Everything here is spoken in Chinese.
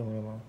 懂了吗？